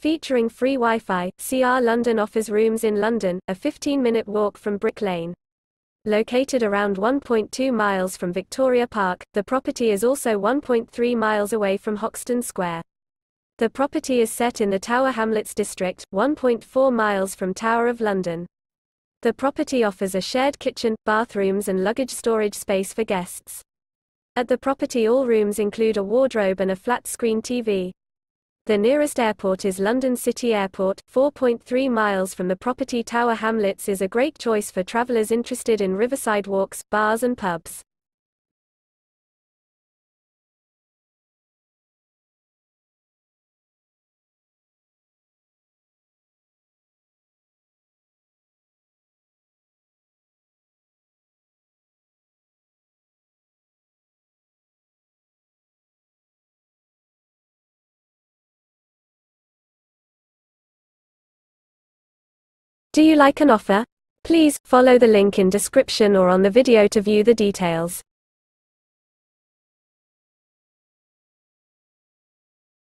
Featuring free Wi-Fi, CR London offers rooms in London, a 15-minute walk from Brick Lane. Located around 1.2 miles from Victoria Park, the property is also 1.3 miles away from Hoxton Square. The property is set in the Tower Hamlets district, 1.4 miles from Tower of London. The property offers a shared kitchen, bathrooms and luggage storage space for guests. At the property all rooms include a wardrobe and a flat-screen TV. The nearest airport is London City Airport, 4.3 miles from the property Tower Hamlets is a great choice for travellers interested in riverside walks, bars and pubs. Do you like an offer? Please, follow the link in description or on the video to view the details.